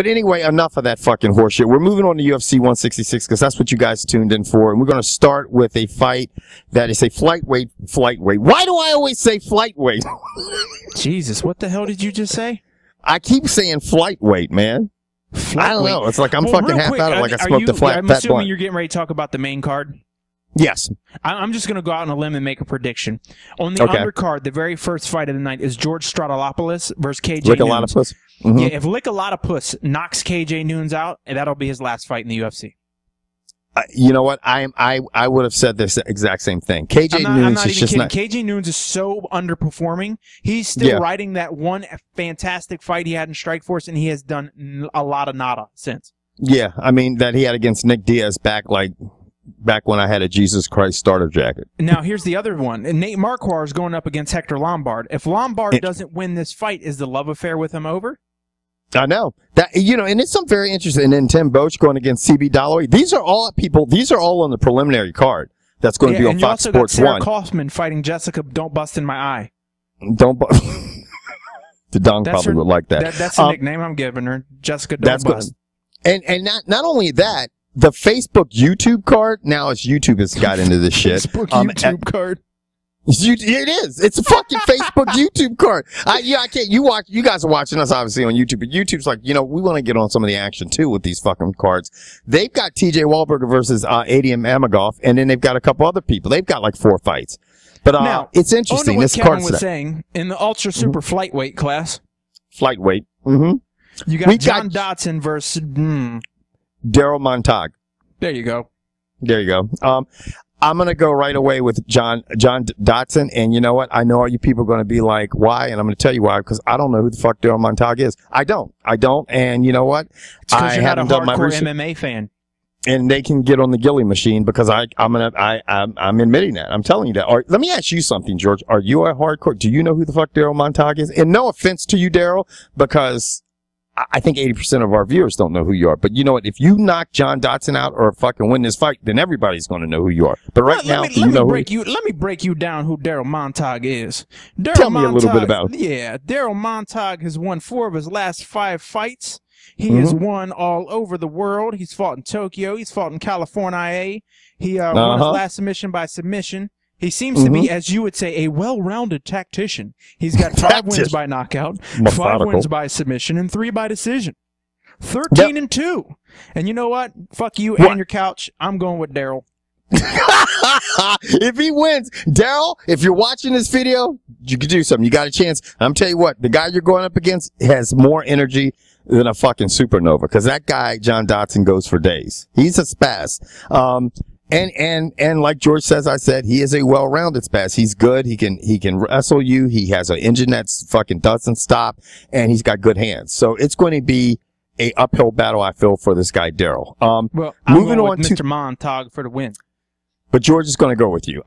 But anyway, enough of that fucking horseshit. We're moving on to UFC 166 because that's what you guys tuned in for. And we're going to start with a fight that is a flight weight, flight weight. Why do I always say flight weight? Jesus, what the hell did you just say? I keep saying flight weight, man. I don't know. It's like I'm Well, fucking half quick, out of like I smoked you, a flat. I'm assuming blunt. you're getting ready to talk about the main card. Yes. I'm just going to go out on a limb and make a prediction. On the Okay. undercard, the very first fight of the night is George Stradalopoulos versus KJ Lick a Noons. lot of puss. Mhm. Yeah, if Lick a lot of puss knocks KJ Noons out, that'll be his last fight in the UFC. Uh, you know what? I am. I I would have said this exact same thing. KJ not, Noons I'm not is just kidding. not. KJ Noons is so underperforming. He's still Yeah. riding that one fantastic fight he had in Strikeforce, and he has done a lot of nada since. Yeah, I mean that he had against Nick Diaz back like back when I had a Jesus Christ starter jacket. Now here's the other one. And Nate Marquardt is going up against Hector Lombard. If Lombard It- doesn't win this fight, is the love affair with him over? I know that you know, and it's some very interesting. And then Tim Boetsch going against CB Dollaway. These are all people. These are all on the preliminary card. That's going to be on and you Fox also Sports got Sarah One. Kaufman fighting Jessica. Don't bust in my eye. Don't. Bu- the Dong That's probably her- would like that. That, that's the Um, nickname I'm giving her. Jessica. Don't That's good. bust. And and not not only that, the Facebook YouTube card. Now it's YouTube has got into this shit. Facebook Um, YouTube card. You, it is. It's a fucking Facebook YouTube card. I, yeah, I can't. You watch. You guys are watching us obviously on YouTube, but YouTube's like, you know, we want to get on some of the action too with these fucking cards. They've got T.J. Waldburger versus uh, Amagov, and then they've got a couple other people. They've got like four fights. But uh, Now, it's interesting. what This Kevin was saying in the ultra super flight weight class, flight weight. Mm-hmm. you got We John got- Dodson versus. Mm, Darrell Montag. there you go. There you go. Um, I'm gonna go right away with John John Dodson, and you know what? I know all you people are gonna be like, "Why?" And I'm gonna tell you why because I don't know who the fuck Darrell Montag is. I don't. I don't. And you know what? I you're not a done my hardcore research. MMA fan. and they can get on the Gilly machine because I I'm gonna I I'm, I'm admitting that I'm telling you that. Or, let me ask you something, George. Are you a hardcore? Do you know who the fuck Darrell Montag is? And no offense to you, Darrell, because I- think 80% of our viewers don't know who you are. But you know what? If you knock John Dodson out or fucking win this fight, then everybody's going to know who you are. But right let, now, let me, let you me know who? break you. Let me break you down who Darrell Montag is. Darrell Tell me a little bit Montag- about Yeah, Darrell Montag has won four of his last five fights. He has Mm-hmm. won all over the world. He's fought in Tokyo. He's fought in California. He uh, won his Uh-huh. last submission by submission. He seems to be, as you would say, a well-rounded tactician. He's got five wins by knockout, five wins by submission, and three by decision. Thirteen and two. And you know what? Fuck you What? and your couch. I'm going with Darrell. if he wins, Darrell, if you're watching this video, you can do something. You got a chance. I'm telling you what, the guy you're going up against has more energy than a fucking supernova because that guy, John Dodson, goes for days. He's a spaz. Um, and, and, and like George says, I said, he is a well-rounded spaz. He's good. He can, he can wrestle you. He has an engine that's fucking doesn't stop and he's got good hands. So it's going to be a uphill battle, I feel, for this guy, Darrell. Um, Well, I'm Moving on with to- Mr. Montag for the win. but George is going to go with you.